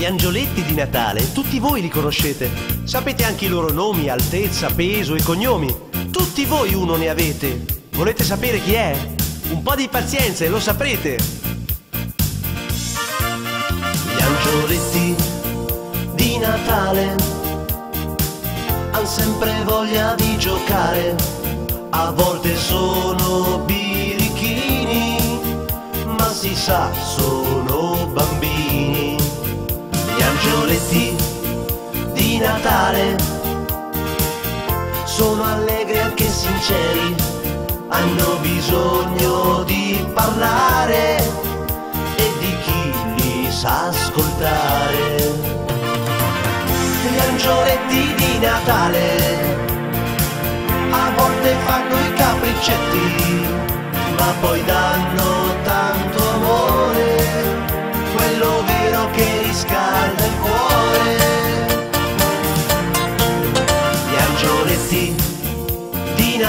Gli angioletti di Natale, tutti voi li conoscete. Sapete anche i loro nomi, altezza, peso e cognomi. Tutti voi uno ne avete. Volete sapere chi è? Un po' di pazienza e lo saprete. Gli angioletti di Natale han sempre voglia di giocare. A volte sono birichini, ma si sa, sono angioletti di Natale sono allegri anche sinceri, hanno bisogno di parlare e di chi li sa ascoltare. Gli angioletti di Natale a volte fanno i capriccetti, ma poi danno tanto amore, quello vero che riscalda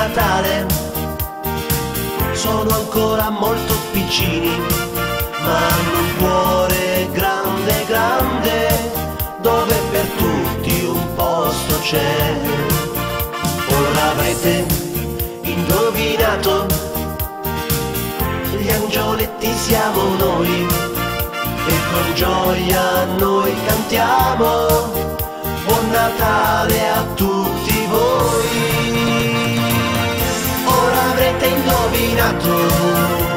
Natale sono ancora molto piccini, ma hanno un cuore grande, grande, dove per tutti un posto c'è. Ora avrete indovinato, gli angioletti siamo noi indovinato,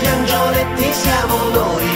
gli angioletti siamo noi